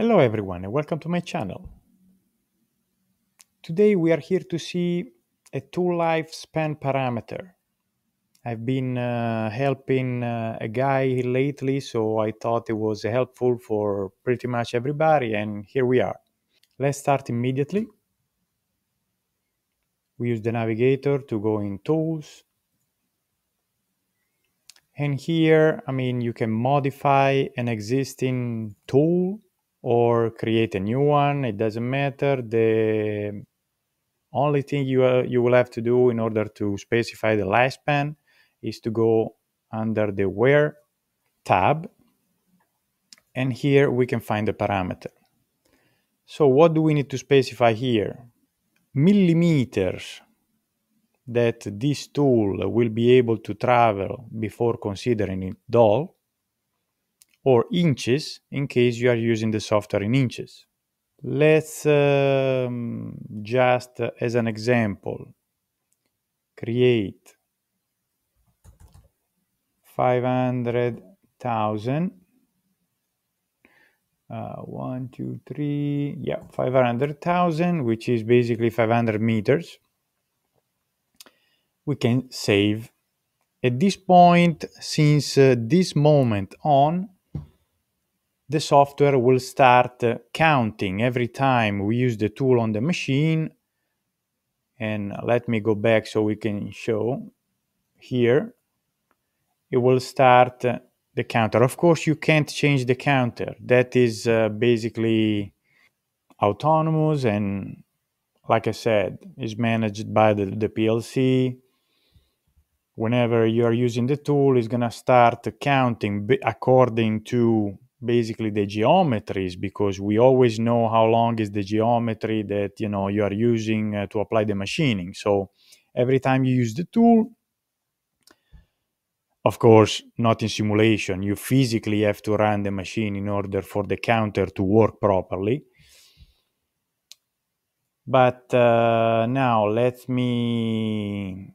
Hello everyone and welcome to my channel. Today we are here to see a tool lifespan parameter. I've been uh, helping uh, a guy lately so I thought it was helpful for pretty much everybody and here we are. Let's start immediately. We use the navigator to go in tools. And here, I mean, you can modify an existing tool or create a new one. It doesn't matter. The only thing you, uh, you will have to do in order to specify the lifespan is to go under the wear tab and here we can find the parameter. So what do we need to specify here? Millimeters that this tool will be able to travel before considering it dull or inches in case you are using the software in inches. Let's um, just, uh, as an example, create 500,000. Uh, one, two, three, yeah, 500,000, which is basically 500 meters. We can save. At this point, since uh, this moment on, the software will start counting every time we use the tool on the machine. And let me go back so we can show here. It will start the counter. Of course, you can't change the counter. That is uh, basically autonomous and, like I said, is managed by the, the PLC. Whenever you are using the tool, it's going to start counting according to basically the geometries because we always know how long is the geometry that you know you are using uh, to apply the machining. So every time you use the tool of course not in simulation you physically have to run the machine in order for the counter to work properly. But uh, now let me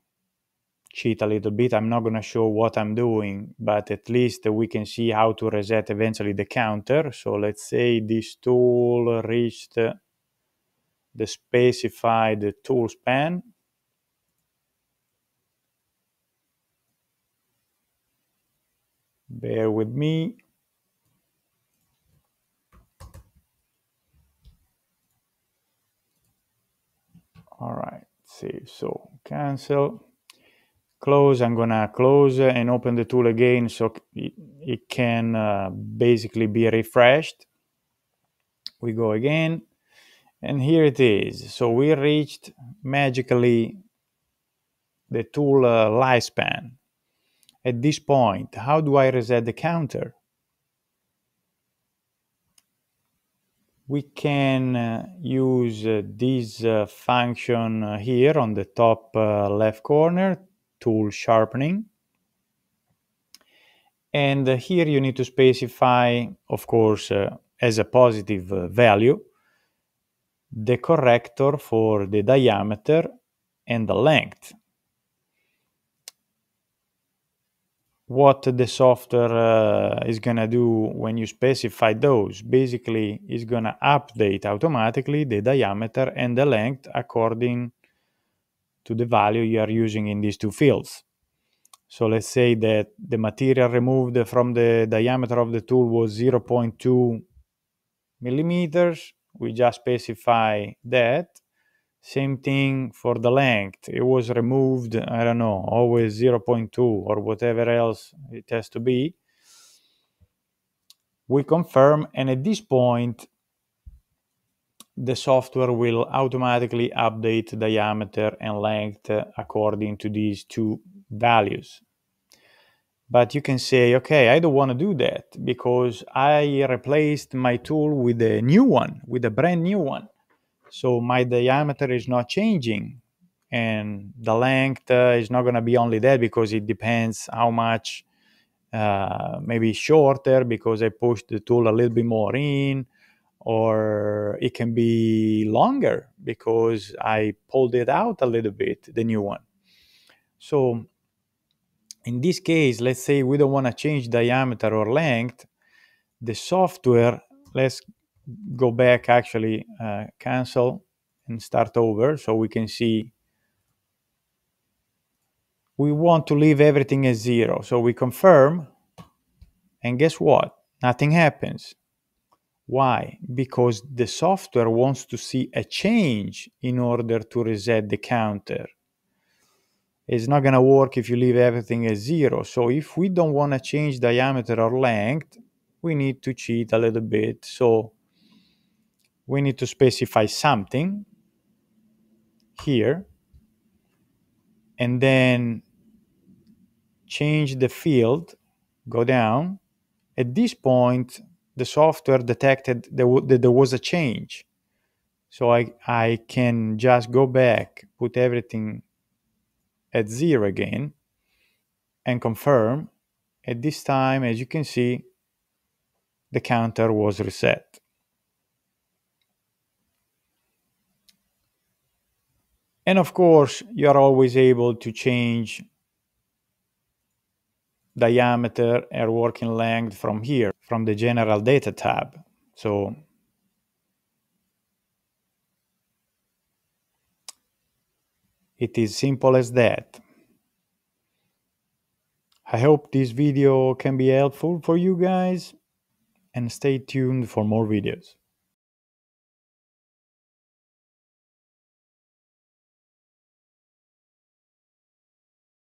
cheat a little bit. I'm not going to show what I'm doing, but at least we can see how to reset eventually the counter. So let's say this tool reached the specified tool span. Bear with me. All right, see, so cancel close, I'm gonna close and open the tool again so it can uh, basically be refreshed. We go again and here it is. So we reached magically the tool uh, lifespan. At this point, how do I reset the counter? We can uh, use uh, this uh, function uh, here on the top left corner tool sharpening. And here you need to specify, of course, uh, as a positive uh, value, the corrector for the diameter and the length. What the software uh, is going to do when you specify those, basically is going to update automatically the diameter and the length according to the value you are using in these two fields. So let's say that the material removed from the diameter of the tool was 0.2 millimeters. We just specify that. Same thing for the length. It was removed, I don't know, always 0.2 or whatever else it has to be. We confirm, and at this point, the software will automatically update diameter and length according to these two values. But you can say, okay, I don't want to do that because I replaced my tool with a new one, with a brand new one. So my diameter is not changing and the length uh, is not going to be only that because it depends how much uh, maybe shorter because I pushed the tool a little bit more in or it can be longer because I pulled it out a little bit, the new one. So in this case, let's say we don't want to change diameter or length, the software, let's go back actually uh, cancel and start over so we can see. We want to leave everything as zero so we confirm and guess what? Nothing happens why? Because the software wants to see a change in order to reset the counter. It's not going to work if you leave everything as zero. So if we don't want to change diameter or length we need to cheat a little bit. So we need to specify something here and then change the field, go down. At this point, the software detected that there was a change. So I, I can just go back, put everything at zero again, and confirm. At this time, as you can see, the counter was reset. And of course, you are always able to change diameter and working length from here, from the general data tab. So it is simple as that. I hope this video can be helpful for you guys and stay tuned for more videos.